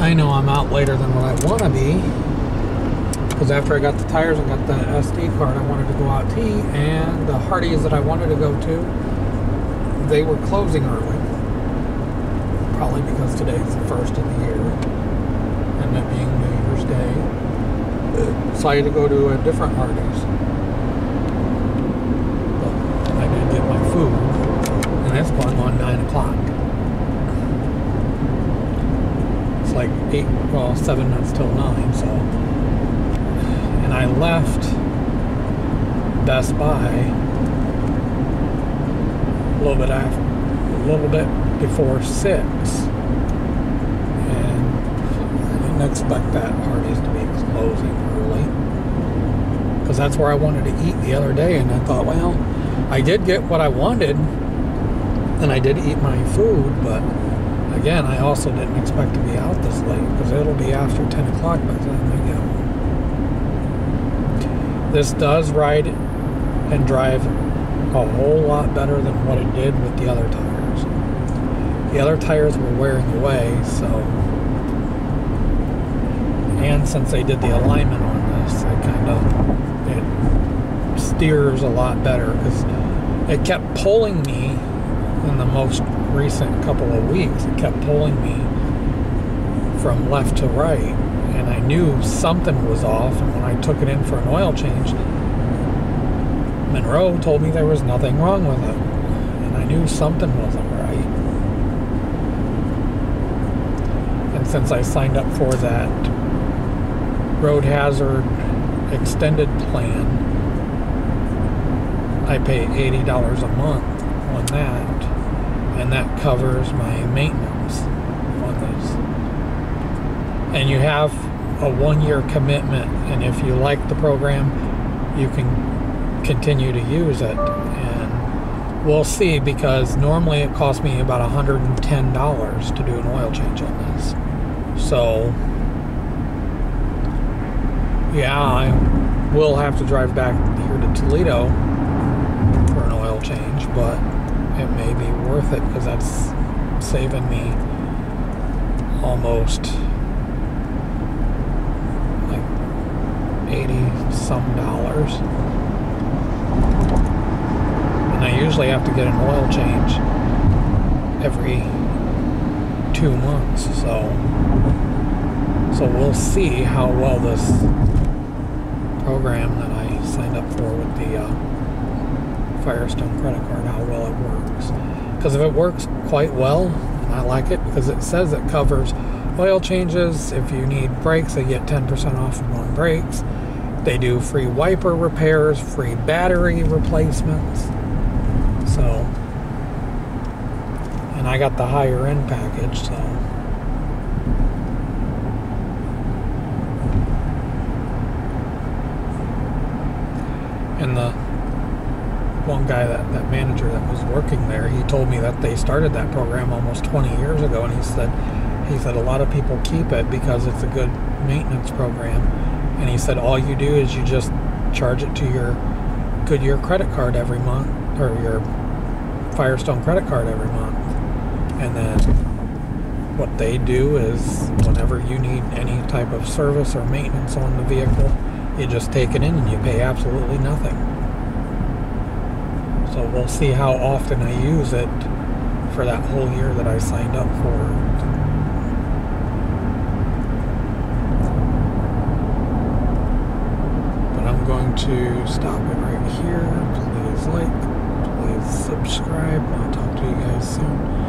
I know I'm out later than what I want to be. Because after I got the tires and got the SD card, I wanted to go out to. And the Hardee's that I wanted to go to, they were closing early. Probably because today's the first of the year. And it being New Year's Day. So I had to go to a different Hardee's. But I did get my food. And that's going on 9 o'clock. 8, well, 7 minutes till 9, so. And I left Best Buy a little bit after, a little bit before six, and I didn't expect that Hardee's to be closing early because that's where I wanted to eat the other day, and I thought, well, I did get what I wanted, and I did eat my food, but again, I also didn't expect to be out this late because it'll be after 10 o'clock by the time I get home. This does ride and drive a whole lot better than what it did with the other tires. The other tires were wearing away, so and since they did the alignment on this, it kind of it steers a lot better because it kept pulling me in the most recent couple of weeks. It kept pulling me from left to right and I knew something was off. And when I took it in for an oil change, Monroe told me there was nothing wrong with it, and I knew something wasn't right. And since I signed up for that road hazard extended plan, I pay $80 a month on that, and that covers my maintenance on this. And you have a one year commitment, and if you like the program, you can continue to use it. And we'll see because normally it costs me about $110 to do an oil change on this. So, yeah, I will have to drive back here to Toledo for an oil change, but it may be worth it because that's saving me almost like 80 some dollars. And I usually have to get an oil change every two months, so so we'll see how well this program that I signed up for with the uh, Firestone credit card, how. Because if it works quite well, I like it because it says it covers oil changes. If you need brakes, they get 10% off on brakes. They do free wiper repairs, free battery replacements. So, and I got the higher end package, so. And the one guy, that, that manager that was working there, he told me that they started that program almost 20 years ago, and he said, he said a lot of people keep it because it's a good maintenance program and he said all you do is you just charge it to your Goodyear credit card every month, or your Firestone credit card every month. And then what they do is whenever you need any type of service or maintenance on the vehicle, you just take it in and you pay absolutely nothing. So we'll see how often I use it for that whole year that I signed up for. But I'm going to stop it right here. Please like, please subscribe. I'll talk to you guys soon.